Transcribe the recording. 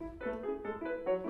Música